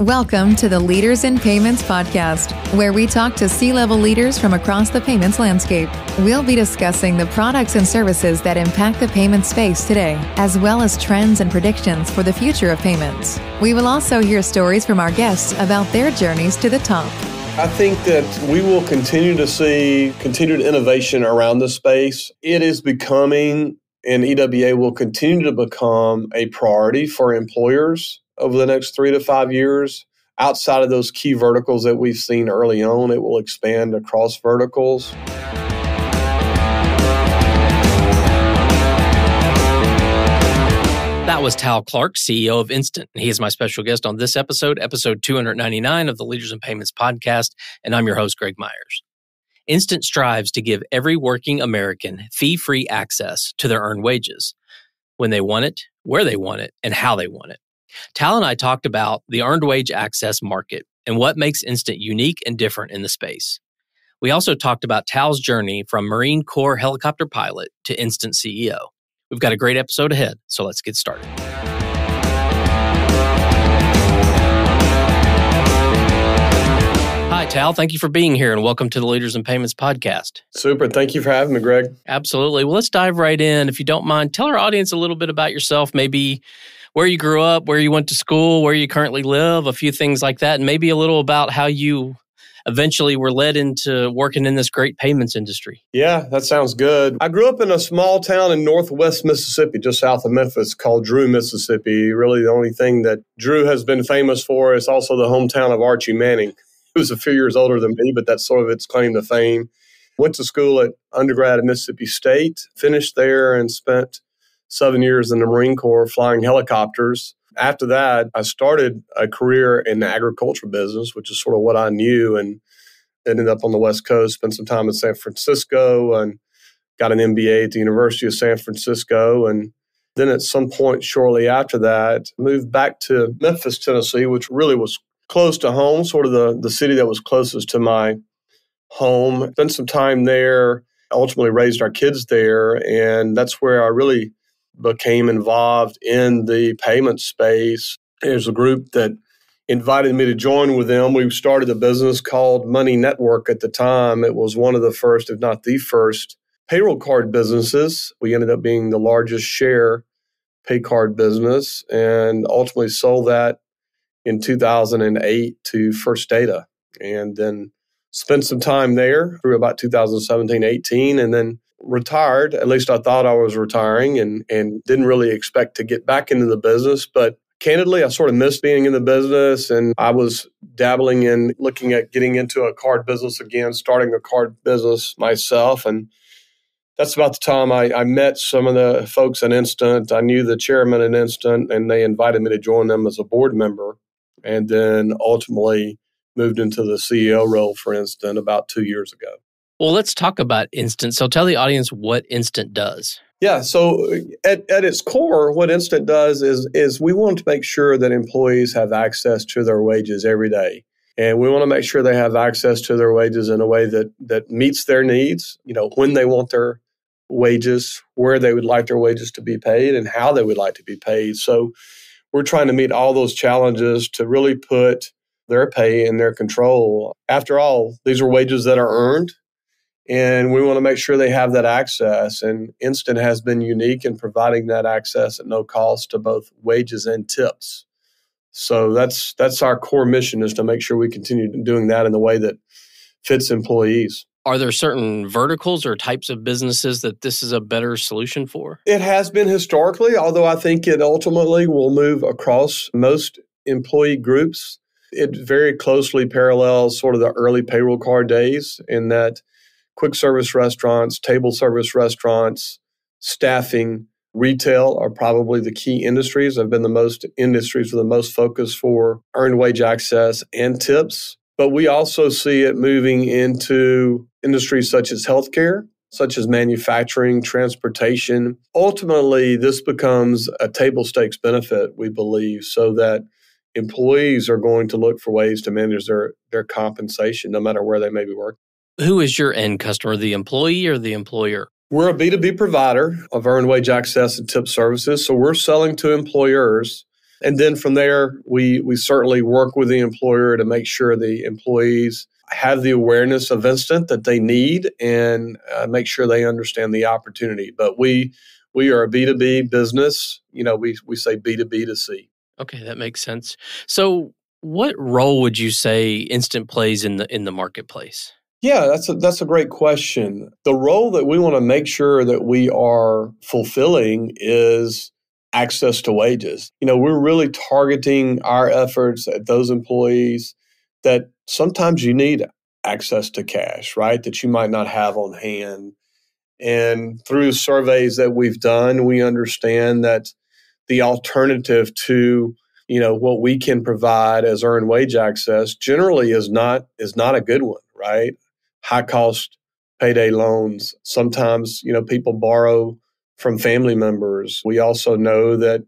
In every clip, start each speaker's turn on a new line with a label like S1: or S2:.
S1: Welcome to the Leaders in Payments podcast, where we talk to C level leaders from across the payments landscape. We'll be discussing the products and services that impact the payment space today, as well as trends and predictions for the future of payments. We will also hear stories from our guests about their journeys to the top.
S2: I think that we will continue to see continued innovation around the space. It is becoming, and EWA will continue to become a priority for employers over the next three to five years. Outside of those key verticals that we've seen early on, it will expand across verticals.
S3: That was Tal Clark, CEO of Instant. He is my special guest on this episode, episode 299 of the Leaders in Payments podcast, and I'm your host, Greg Myers. Instant strives to give every working American fee free access to their earned wages when they want it, where they want it, and how they want it. Tal and I talked about the earned wage access market and what makes Instant unique and different in the space. We also talked about Tal's journey from Marine Corps helicopter pilot to Instant CEO. We've got a great episode ahead, so let's get started. Hi, Tal. Thank you for being here and welcome to the Leaders in Payments podcast.
S2: Super. Thank you for having me, Greg.
S3: Absolutely. Well, let's dive right in. If you don't mind, tell our audience a little bit about yourself, maybe where you grew up, where you went to school, where you currently live, a few things like that, and maybe a little about how you eventually were led into working in this great payments industry.
S2: Yeah, that sounds good. I grew up in a small town in northwest Mississippi, just south of Memphis, called Drew, Mississippi. Really, the only thing that Drew has been famous for is also the hometown of Archie Manning. who's a few years older than me, but that's sort of its claim to fame. Went to school at undergrad at Mississippi State, finished there, and spent seven years in the Marine Corps flying helicopters. After that, I started a career in the agriculture business, which is sort of what I knew, and ended up on the West Coast, spent some time in San Francisco, and got an MBA at the University of San Francisco. And then at some point shortly after that, moved back to Memphis, Tennessee, which really was close to home, sort of the, the city that was closest to my home. Spent some time there, ultimately raised our kids there. And that's where I really became involved in the payment space. There's a group that invited me to join with them. We started a business called Money Network at the time. It was one of the first, if not the first, payroll card businesses. We ended up being the largest share pay card business and ultimately sold that in 2008 to First Data and then spent some time there through about 2017 18 and then retired. At least I thought I was retiring and, and didn't really expect to get back into the business. But candidly, I sort of missed being in the business and I was dabbling in looking at getting into a card business again, starting a card business myself. And that's about the time I, I met some of the folks at Instant. I knew the chairman at Instant and they invited me to join them as a board member. And then ultimately moved into the CEO role for Instant about two years ago.
S3: Well, let's talk about Instant. So tell the audience what Instant does.
S2: Yeah, so uh, at, at its core, what Instant does is is we want to make sure that employees have access to their wages every day. And we want to make sure they have access to their wages in a way that that meets their needs, you know, when they want their wages, where they would like their wages to be paid, and how they would like to be paid. So we're trying to meet all those challenges to really put their pay in their control. After all, these are wages that are earned and we want to make sure they have that access. And Instant has been unique in providing that access at no cost to both wages and tips. So that's that's our core mission is to make sure we continue doing that in the way that fits employees.
S3: Are there certain verticals or types of businesses that this is a better solution for?
S2: It has been historically, although I think it ultimately will move across most employee groups. It very closely parallels sort of the early payroll card days in that quick service restaurants, table service restaurants, staffing, retail are probably the key industries. Have been the most industries with the most focus for earned wage access and tips. But we also see it moving into industries such as healthcare, such as manufacturing, transportation. Ultimately, this becomes a table stakes benefit, we believe, so that employees are going to look for ways to manage their, their compensation no matter where they may be working.
S3: Who is your end customer, the employee or the employer?
S2: We're a B2B provider of earned wage access and tip services. So we're selling to employers And then from there, we, we certainly work with the employer to make sure the employees have the awareness of instant that they need and uh, make sure they understand the opportunity. But we we are a B2B business. You know, we, we say B2B to C.
S3: Okay, that makes sense. So what role would you say instant plays in the in the marketplace?
S2: Yeah, that's a, that's a great question. The role that we want to make sure that we are fulfilling is access to wages. You know, we're really targeting our efforts at those employees that sometimes you need access to cash, right? That you might not have on hand. And through surveys that we've done, we understand that the alternative to you know what we can provide as earned wage access generally is not is not a good one right high cost payday loans. Sometimes you know people borrow from family members. We also know that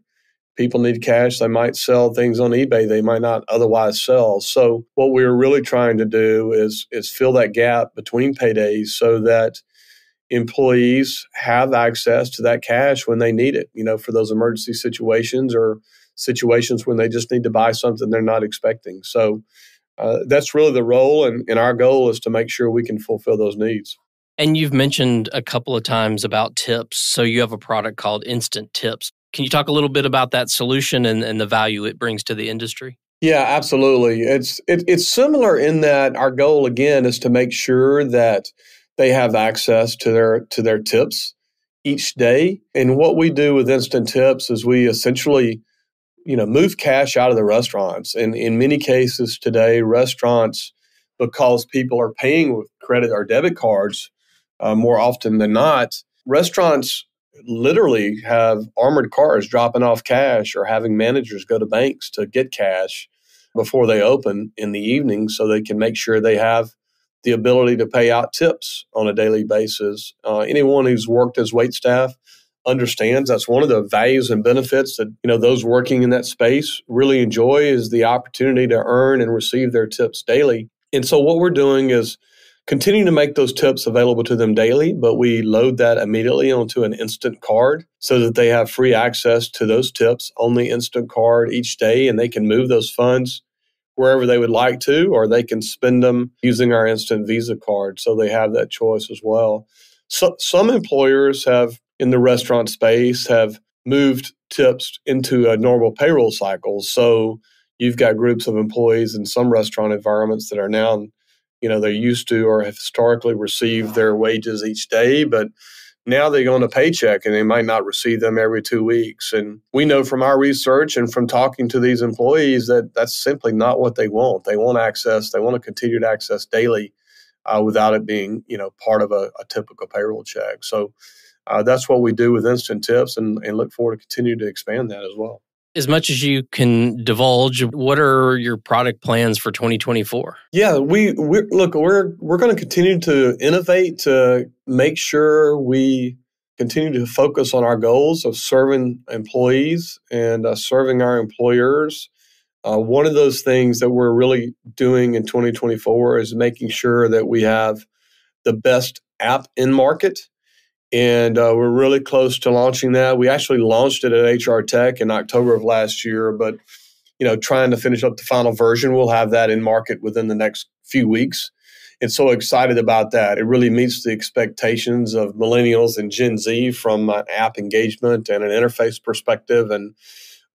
S2: people need cash. They might sell things on ebay they might not otherwise sell. So what we're really trying to do is is fill that gap between paydays so that employees have access to that cash when they need it you know for those emergency situations or situations when they just need to buy something they're not expecting. So uh, that's really the role, and, and our goal is to make sure we can fulfill those needs.
S3: And you've mentioned a couple of times about tips. So you have a product called Instant Tips. Can you talk a little bit about that solution and, and the value it brings to the industry?
S2: Yeah, absolutely. It's it, it's similar in that our goal again is to make sure that they have access to their to their tips each day. And what we do with Instant Tips is we essentially you know move cash out of the restaurants. And in many cases today restaurants because people are paying with credit or debit cards uh, more often than not restaurants literally have armored cars dropping off cash or having managers go to banks to get cash before they open in the evening so they can make sure they have the ability to pay out tips on a daily basis. Uh, anyone who's worked as wait staff understands. That's one of the values and benefits that you know those working in that space really enjoy is the opportunity to earn and receive their tips daily. And so what we're doing is continuing to make those tips available to them daily but we load that immediately onto an instant card so that they have free access to those tips on the instant card each day and they can move those funds wherever they would like to or they can spend them using our instant visa card. So they have that choice as well. So, some employers have in the restaurant space have moved tips into a normal payroll cycle. So you've got groups of employees in some restaurant environments that are now, you know, they're used to or have historically received their wages each day, but now they go on a paycheck and they might not receive them every two weeks. And we know from our research and from talking to these employees that that's simply not what they want. They want access, they want to continue to access daily uh, without it being, you know, part of a, a typical payroll check. So uh, that's what we do with Instant Tips and, and look forward to continue to expand that as well.
S3: As much as you can divulge, what are your product plans for 2024?
S2: Yeah, we we look we're we're going to continue to innovate to make sure we continue to focus on our goals of serving employees and uh, serving our employers. Uh, one of those things that we're really doing in 2024 is making sure that we have the best app in market and uh, we're really close to launching that. We actually launched it at HR Tech in October of last year, but you know, trying to finish up the final version. We'll have that in market within the next few weeks. And so excited about that. It really meets the expectations of millennials and Gen Z from an app engagement and an interface perspective, and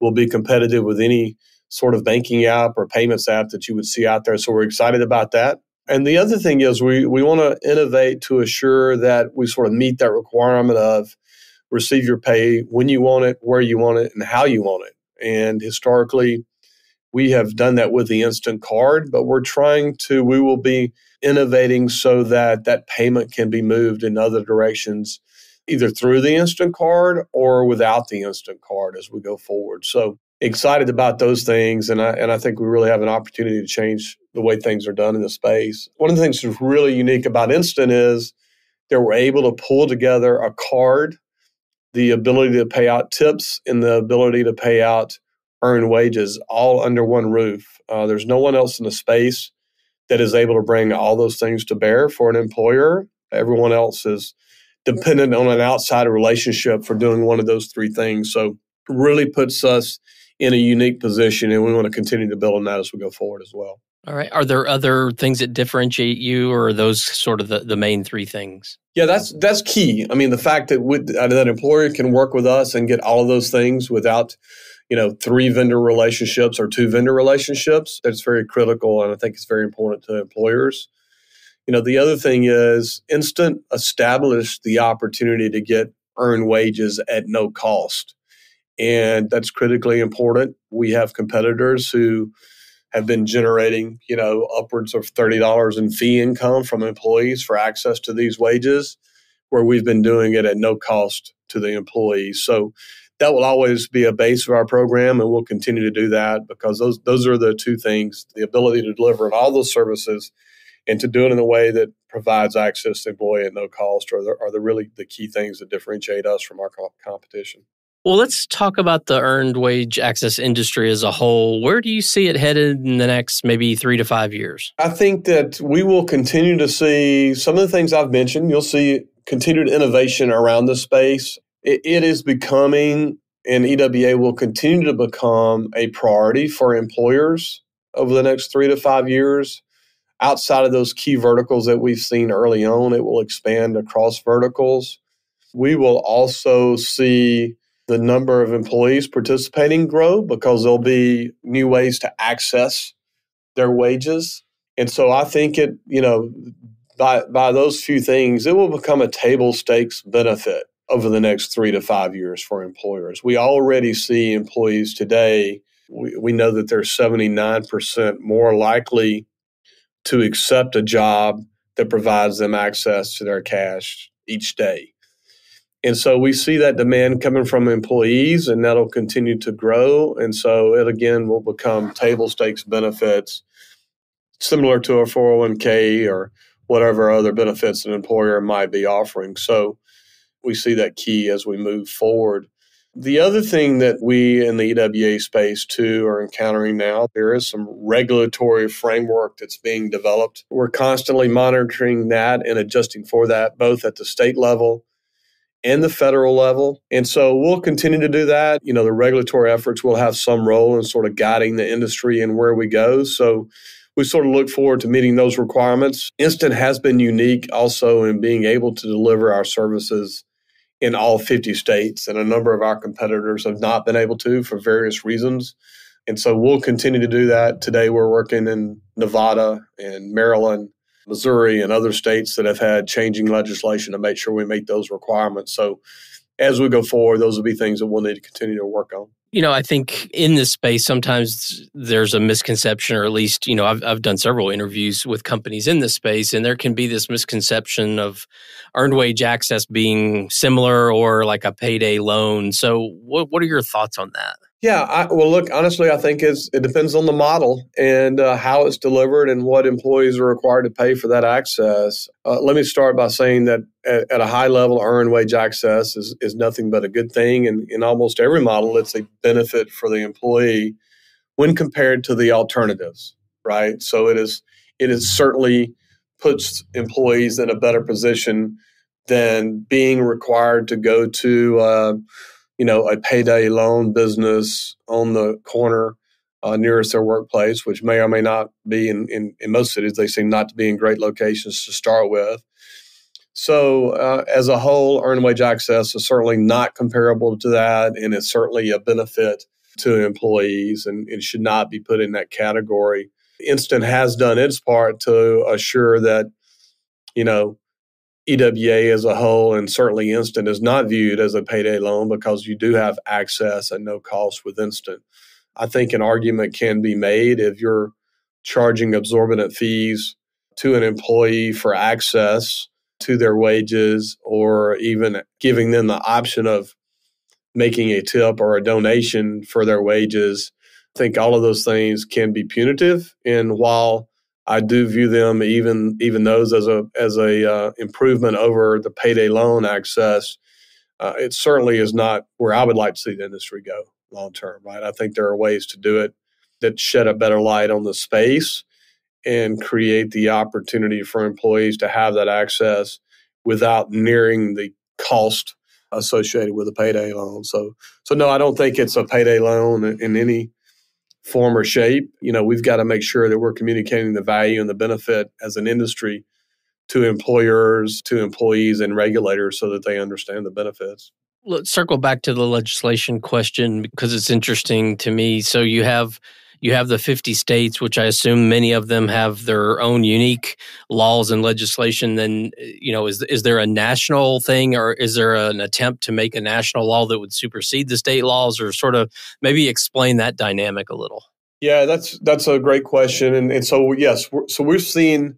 S2: will be competitive with any sort of banking app or payments app that you would see out there. So we're excited about that. And the other thing is we, we want to innovate to assure that we sort of meet that requirement of receive your pay when you want it, where you want it, and how you want it. And historically, we have done that with the instant card, but we're trying to, we will be innovating so that that payment can be moved in other directions, either through the instant card or without the instant card as we go forward. So excited about those things. And I, and I think we really have an opportunity to change the way things are done in the space. One of the things that's really unique about Instant is that we're able to pull together a card, the ability to pay out tips, and the ability to pay out earned wages all under one roof. Uh, there's no one else in the space that is able to bring all those things to bear for an employer. Everyone else is dependent on an outside relationship for doing one of those three things. So, really puts us in a unique position, and we want to continue to build on that as we go forward as well.
S3: All right. Are there other things that differentiate you, or are those sort of the, the main three things?
S2: Yeah, that's that's key. I mean, the fact that with, uh, that employer can work with us and get all of those things without, you know, three vendor relationships or two vendor relationships, that's very critical, and I think it's very important to employers. You know, the other thing is Instant established the opportunity to get earned wages at no cost, and that's critically important. We have competitors who have been generating, you know, upwards of $30 in fee income from employees for access to these wages, where we've been doing it at no cost to the employees. So that will always be a base of our program, and we'll continue to do that because those those are the two things: the ability to deliver all those services, and to do it in a way that provides access to employee at no cost, are the, are the really the key things that differentiate us from our competition.
S3: Well, let's talk about the earned wage access industry as a whole. Where do you see it headed in the next maybe three to five years?
S2: I think that we will continue to see some of the things I've mentioned. You'll see continued innovation around the space. it, it is becoming, and EWA will continue to become a priority for employers over the next three to five years. Outside of those key verticals that we've seen early on, it will expand across verticals. We will also see the number of employees participating grow because there'll be new ways to access their wages. And so I think it, you know, by by those few things, it will become a table stakes benefit over the next three to five years for employers. We already see employees today, we, we know that they're 79% more likely to accept a job that provides them access to their cash each day. And so we see that demand coming from employees, and that'll continue to grow. And so it again will become table stakes benefits, similar to a 401k or whatever other benefits an employer might be offering. So we see that key as we move forward. The other thing that we in the EWA space too are encountering now, there is some regulatory framework that's being developed. We're constantly monitoring that and adjusting for that, both at the state level and the federal level. And so we'll continue to do that. You know, the regulatory efforts will have some role in sort of guiding the industry and where we go. So we sort of look forward to meeting those requirements. Instant has been unique also in being able to deliver our services in all 50 states, and a number of our competitors have not been able to for various reasons. And so we'll continue to do that. Today, we're working in Nevada and Maryland Missouri and other states that have had changing legislation to make sure we meet those requirements. So as we go forward, those will be things that we'll need to continue to work on.
S3: You know, I think in this space, sometimes there's a misconception, or at least, you know, I've, I've done several interviews with companies in this space, and there can be this misconception of earned wage access being similar or like a payday loan. So, what, what are your thoughts on that?
S2: Yeah, I, well, look, honestly, I think it's, it depends on the model and uh, how it's delivered and what employees are required to pay for that access. Uh, let me start by saying that at, at, a high level, earned wage access is, is nothing but a good thing. And in almost every model, it's a benefit for the employee when compared to the alternatives, right? So it is it is certainly puts employees in a better position than being required to go to. Uh, you know, a payday loan business on the corner uh, nearest their workplace, which may or may not be in, in, in, most cities. They seem not to be in great locations to start with. So, uh, as a whole, earned wage access is certainly not comparable to that, and it's certainly a benefit to employees and it should not be put in that category. Instant has done its part to assure that, you know, EWA as a whole and certainly Instant is not viewed as a payday loan because you do have access at no cost with Instant. I think an argument can be made if you're charging absorbent fees to an employee for access to their wages or even giving them the option of making a tip or a donation for their wages. I think all of those things can be punitive. And while I do view them even even those as a as a uh, improvement over the payday loan access. Uh, it certainly is not where I would like to see the industry go long term. Right, I think there are ways to do it that shed a better light on the space and create the opportunity for employees to have that access without nearing the cost associated with a payday loan. So, so no, I don't think it's a payday loan in any form or shape. You know, we've got to make sure that we're communicating the value and the benefit as an industry to employers, to employees, and regulators so that they understand the benefits.
S3: Let's circle back to the legislation question because it's interesting to me. So you have you have the 50 states, which I assume many of them have their own unique laws and legislation. Then, you know, is is there a national thing, or is there an attempt to make a national law that would supersede the state laws, or sort of maybe explain that dynamic a little?
S2: Yeah, that's that's a great question, and and so yes, so we've seen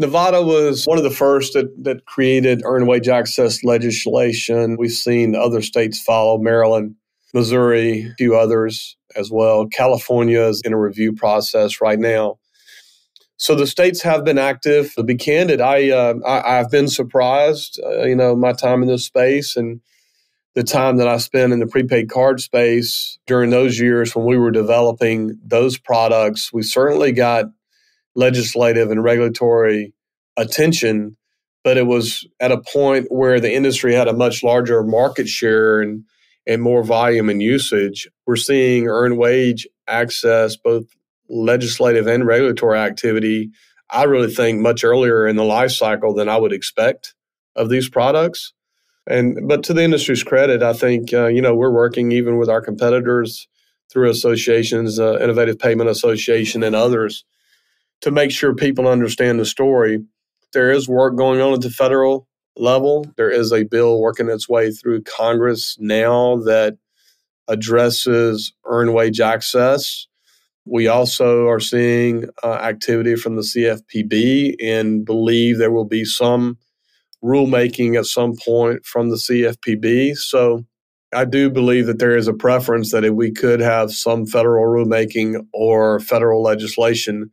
S2: Nevada was one of the first that, that created earned wage access legislation. We've seen other states follow Maryland, Missouri, a few others as well. California is in a review process right now. So the states have been active. To be candid, I, uh, I have been surprised. Uh, you know, my time in this space and the time that I spent in the prepaid card space during those years when we were developing those products, we certainly got legislative and regulatory attention, but it was at a point where the industry had a much larger market share and and more volume and usage. We're seeing earned wage access, both legislative and regulatory activity. I really think much earlier in the life cycle than I would expect of these products. And but to the industry's credit, I think uh, you know we're working even with our competitors through associations, uh, Innovative Payment Association, and others to make sure people understand the story. There is work going on at the federal level. There is a bill working its way through Congress now that addresses earned wage access. We also are seeing uh, activity from the CFPB and believe there will be some rulemaking at some point from the CFPB. So I do believe that there is a preference that if we could have some federal rulemaking or federal legislation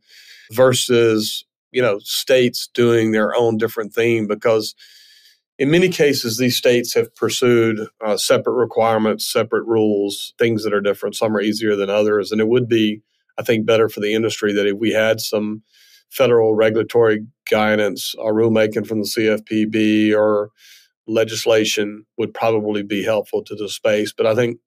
S2: versus you know states doing their own different thing because in many cases these states have pursued uh, separate requirements separate rules things that are different some are easier than others and it would be i think better for the industry that if we had some federal regulatory guidance or rulemaking from the cfpb or legislation would probably be helpful to the space but i think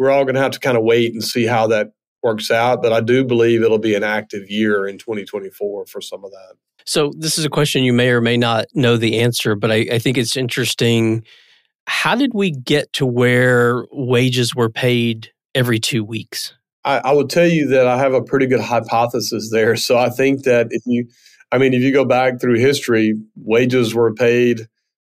S2: we're all going to have to kind of wait and see how that works out. But I do believe it'll be an active year in 2024 for some of that.
S3: So, this is a question you may or may not know the answer, but I, I think it's interesting. How did we get to where wages were paid every two weeks?
S2: I, I would tell you that I have a pretty good hypothesis there. So, I think that if you, I mean, if you go back through history, wages were paid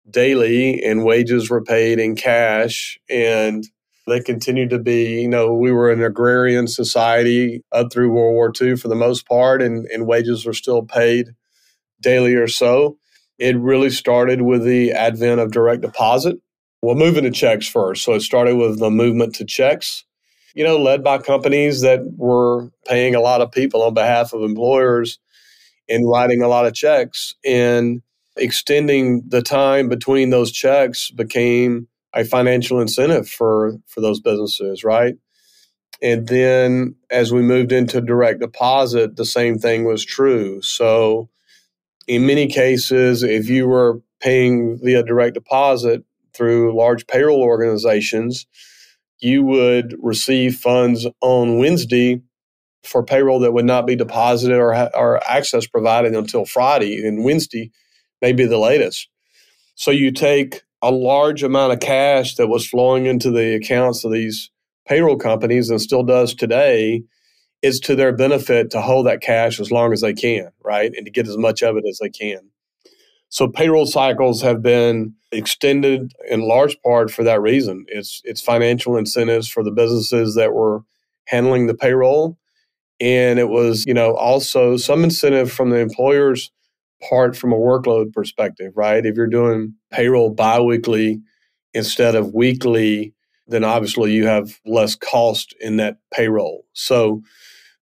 S2: daily and wages were paid in cash. And they continued to be, you know, we were an agrarian society up through World War II for the most part, and, and wages were still paid daily or so. It really started with the advent of direct deposit. Well, moving to checks first. So it started with the movement to checks, you know, led by companies that were paying a lot of people on behalf of employers and writing a lot of checks. And extending the time between those checks became a financial incentive for for those businesses, right? And then as we moved into direct deposit, the same thing was true. So in many cases, if you were paying via direct deposit through large payroll organizations, you would receive funds on Wednesday for payroll that would not be deposited or, or access provided until Friday, and Wednesday may be the latest. So you take a large amount of cash that was flowing into the accounts of these payroll companies and still does today is to their benefit to hold that cash as long as they can, right? And to get as much of it as they can. So payroll cycles have been extended in large part for that reason. It's it's financial incentives for the businesses that were handling the payroll. And it was, you know, also some incentive from the employers part from a workload perspective, right? If you're doing payroll biweekly instead of weekly, then obviously you have less cost in that payroll. So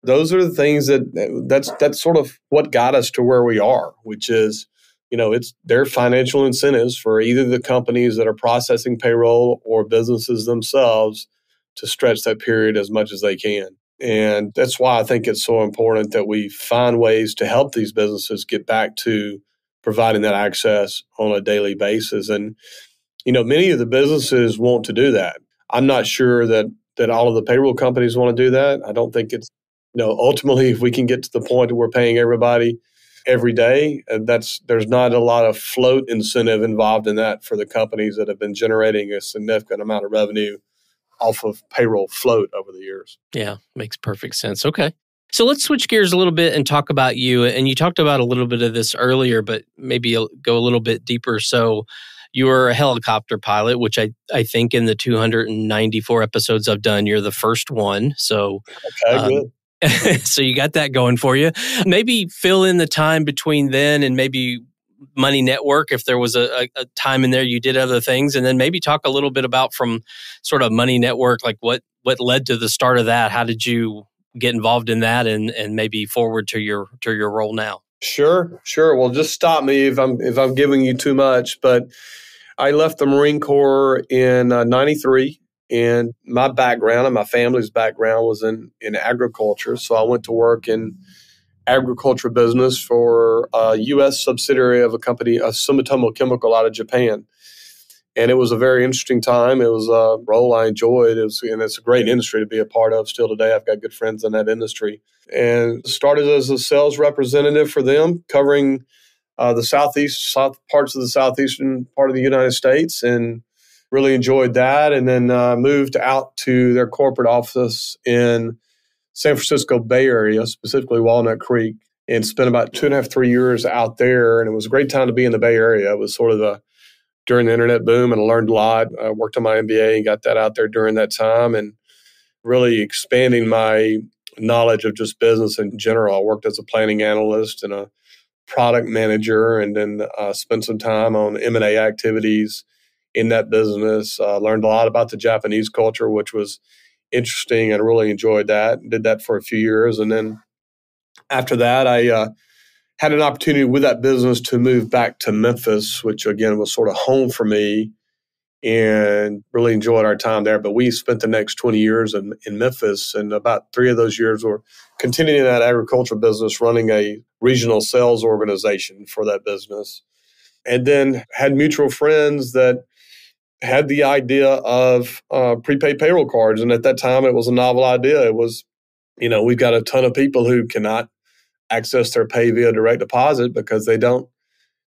S2: those are the things that that's that's sort of what got us to where we are, which is you know it's their financial incentives for either the companies that are processing payroll or businesses themselves to stretch that period as much as they can. And that's why I think it's so important that we find ways to help these businesses get back to providing that access on a daily basis. And, you know, many of the businesses want to do that. I'm not sure that that all of the payroll companies want to do that. I don't think it's you know ultimately if we can get to the point where we're paying everybody every day, uh, that's there's not a lot of float incentive involved in that for the companies that have been generating a significant amount of revenue off of payroll float over the years.
S3: Yeah, makes perfect sense. Okay. So let's switch gears a little bit and talk about you. And you talked about a little bit of this earlier, but maybe go a little bit deeper. So you were a helicopter pilot, which I, I think in the 294 episodes I've done, you're the first one. So,
S2: okay, um, good.
S3: so you got that going for you. Maybe fill in the time between then and maybe Money Network if there was a, a, time in there you did other things, and then maybe talk a little bit about from sort of Money Network, like what what led to the start of that. How did you get involved in that, and and maybe forward to your to your role now?
S2: Sure, sure. Well, just stop me if I'm if I'm giving you too much, but I left the Marine Corps in uh, '93 and my background and my family's background was in, in agriculture. So I went to work in agriculture business for a U.S. subsidiary of a company, a Sumitomo Chemical out of Japan. And it was a very interesting time. It was a role I enjoyed. It was, and it's a great industry to be a part of still today. I've got good friends in that industry. And started as a sales representative for them, covering uh, the southeast, south parts of the southeastern part of the United States. And really enjoyed that, and then uh, moved out to their corporate office in San Francisco Bay Area, specifically Walnut Creek, and spent about two and a half, three years out there. And it was a great time to be in the Bay Area. It was sort of the during the internet boom, and I learned a lot. I worked on my MBA and got that out there during that time, and really expanding my knowledge of just business in general. I worked as a planning analyst and a product manager, and then uh, spent some time on M and A activities in that business. Uh, learned a lot about the Japanese culture, which was interesting and really enjoyed that. Did that for a few years. And then after that, I uh, had an opportunity with that business to move back to Memphis, which again was sort of home for me and really enjoyed our time there. But we spent the next 20 years in, in Memphis, and about three of those years were continuing that agricultural business, running a regional sales organization for that business. And then had mutual friends that had the idea of uh, prepaid payroll cards. And at that time, it was a novel idea. It was, you know, we've got a ton of people who cannot access their pay via direct deposit because they don't,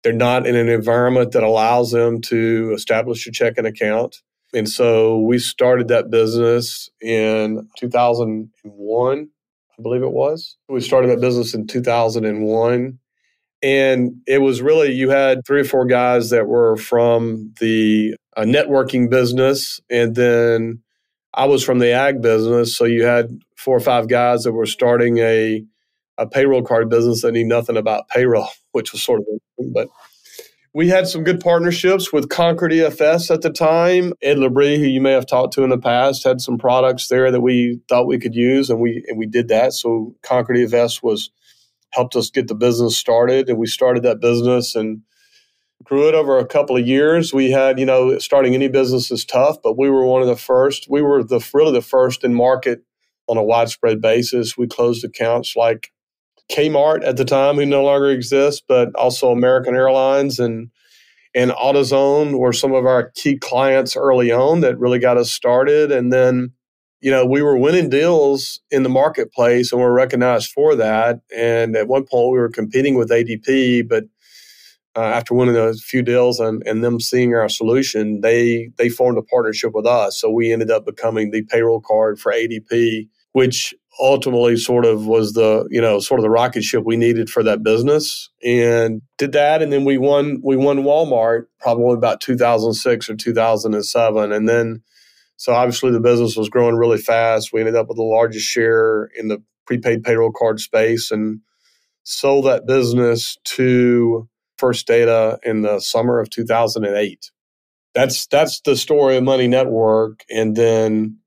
S2: they're not in an environment that allows them to establish a checking account. And so we started that business in 2001, I believe it was. We started that business in 2001 and it was really, you had three or four guys that were from the uh, networking business. And then I was from the ag business. So you had four or five guys that were starting a, a payroll card business that knew nothing about payroll, which was sort of, but we had some good partnerships with Concord EFS at the time. Ed Labry, who you may have talked to in the past, had some products there that we thought we could use, and we and we did that. So Concord EFS was helped us get the business started. And we started that business and grew it over a couple of years. We had, you know, starting any business is tough, but we were one of the first. We were the really the first in market on a widespread basis. We closed accounts like Kmart at the time, who no longer exists, but also American Airlines and and AutoZone were some of our key clients early on that really got us started. And then you know, we were winning deals in the marketplace and we're recognized for that. And at one point, we were competing with ADP, but uh, after winning those few deals and, and them seeing our solution, they they formed a partnership with us. So we ended up becoming the payroll card for ADP, which ultimately sort of was the you know sort of the rocket ship we needed for that business and did that and then we won we won Walmart probably about 2006 or 2007 and then so obviously the business was growing really fast. We ended up with the largest share in the prepaid payroll card space and sold that business to First Data in the summer of 2008. That's that's the story of Money Network. And then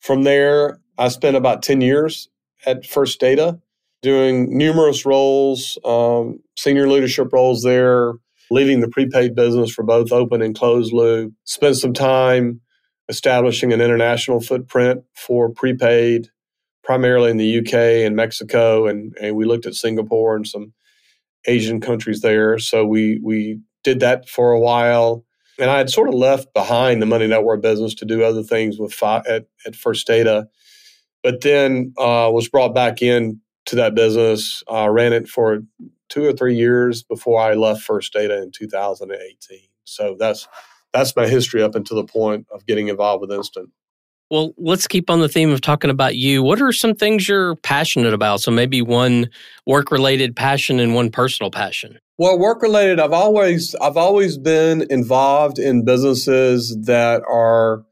S2: from there, I spent about 10 years at First Data doing numerous roles, um, senior leadership roles there, leading the prepaid business for both open and closed loop. Spent some time establishing an international footprint for prepaid, primarily in the UK and Mexico, and, and we looked at Singapore and some Asian countries there. So we we did that for a while. And I had sort of left behind the money network business to do other things with at, at First Data, but then uh, was brought back in to that business. Uh, ran it for two or three years before I left First Data in 2018. So that's that's my history up until the point of getting involved with Instant.
S3: Well, let's keep on the theme of talking about you. What are some things you're passionate about? So maybe one work related passion and one personal passion.
S2: Well, work related, I've always I've always been involved in businesses that are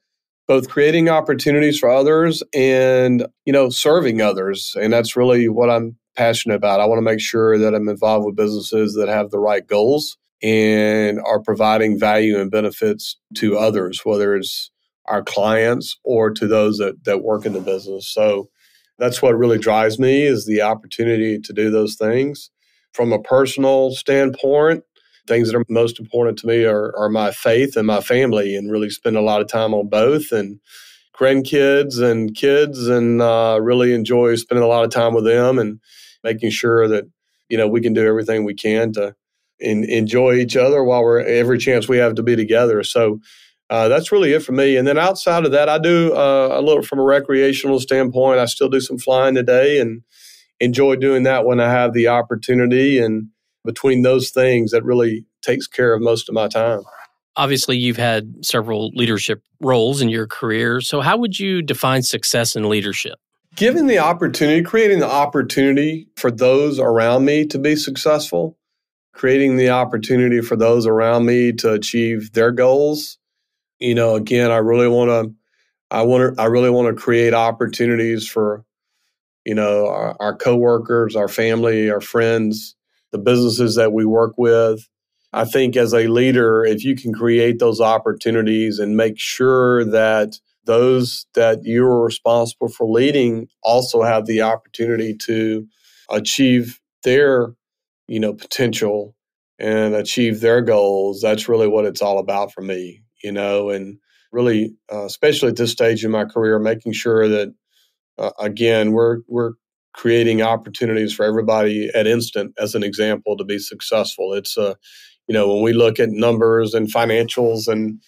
S2: both creating opportunities for others and, you know, serving others. And that's really what I'm passionate about. I want to make sure that I'm involved with businesses that have the right goals and are providing value and benefits to others, whether it's our clients or to those that, that work in the business. So that's what really drives me is the opportunity to do those things. From a personal standpoint, things that are most important to me are, are my faith and my family and really spend a lot of time on both and grandkids and kids and uh, really enjoy spending a lot of time with them and making sure that you know we can do everything we can to in, enjoy each other while we're every chance we have to be together so uh, that's really it for me. And then outside of that i do uh, a little from a recreational standpoint i still do some flying today and enjoy doing that when i have the opportunity. And between those things that really takes care of most of my time.
S3: Obviously you've had several leadership roles in your career. So how would you define success in leadership?
S2: Giving the opportunity, creating the opportunity for those around me to be successful, creating the opportunity for those around me to achieve their goals. You know, again, I really want to, I want to, I really want to create opportunities for, you know, our, our coworkers, our family, our friends, the businesses that we work with. I think as a leader, if you can create those opportunities and make sure that those that you're responsible for leading also have the opportunity to achieve their you know potential and achieve their goals that's really what it's all about for me you know and really uh, especially at this stage in my career making sure that uh, again we're we're creating opportunities for everybody at instant as an example to be successful. It's a uh, you know when we look at numbers and financials and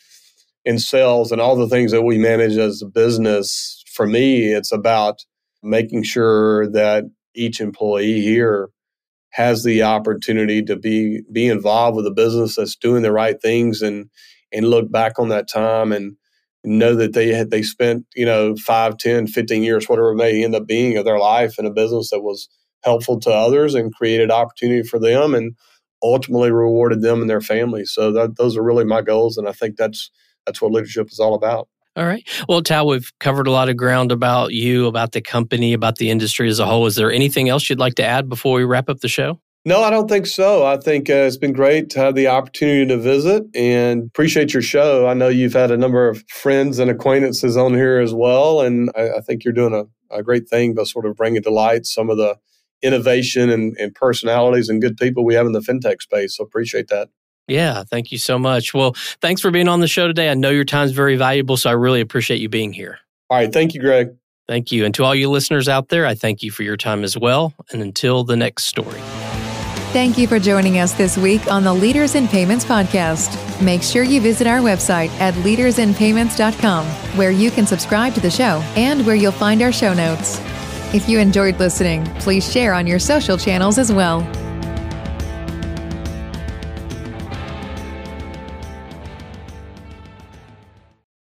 S2: and sales and all the things that we manage as a business, for me, it's about making sure that each employee here has the opportunity to be be involved with a business that's doing the right things and and look back on that time and know that they had they spent you know 5 10 15 years whatever it may end up being of their life in a business that was helpful to others and created opportunity for them and ultimately rewarded them and their families so that, those are really my goals and i think that's that's what leadership is all about.
S3: All right. Well, Tal, we've covered a lot of ground about you, about the company, about the industry as a whole. Is there anything else you'd like to add before we wrap up the show?
S2: No, I don't think so. I think uh, it's been great to have the opportunity to visit and appreciate your show. I know you've had a number of friends and acquaintances on here as well. And I, I think you're doing a, a, great thing by sort of bringing to light some of the innovation and, and personalities and good people we have in the fintech space. So appreciate that.
S3: Yeah, thank you so much. Well, thanks for being on the show today. I know your time is very valuable, so I really appreciate you being here.
S2: All right. Thank you, Greg.
S3: Thank you. And to all you listeners out there, I thank you for your time as well. And until the next story.
S1: Thank you for joining us this week on the Leaders in Payments podcast. Make sure you visit our website at leadersinpayments.com, where you can subscribe to the show and where you'll find our show notes. If you enjoyed listening, please share on your social channels as well.